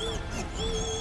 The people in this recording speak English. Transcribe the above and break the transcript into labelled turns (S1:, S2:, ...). S1: Eek, eek, eek.